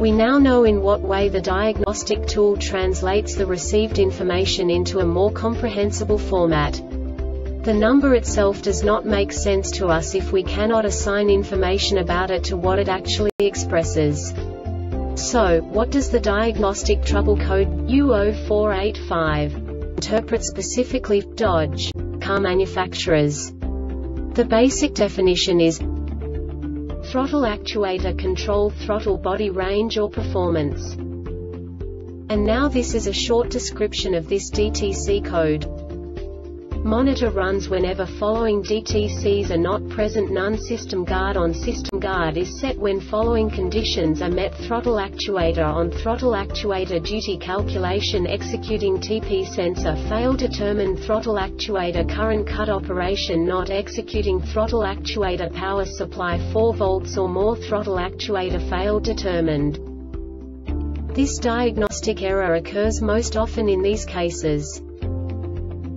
We now know in what way the diagnostic tool translates the received information into a more comprehensible format. The number itself does not make sense to us if we cannot assign information about it to what it actually expresses. So, what does the diagnostic trouble code U0485 interpret specifically Dodge car manufacturers? The basic definition is throttle actuator control throttle body range or performance. And now this is a short description of this DTC code. Monitor runs whenever following DTCs are not present. None system guard on system guard is set when following conditions are met. Throttle actuator on throttle actuator duty calculation. Executing TP sensor. Fail determine Throttle actuator current cut operation. Not executing Throttle actuator power supply. 4 volts or more Throttle actuator fail determined. This diagnostic error occurs most often in these cases.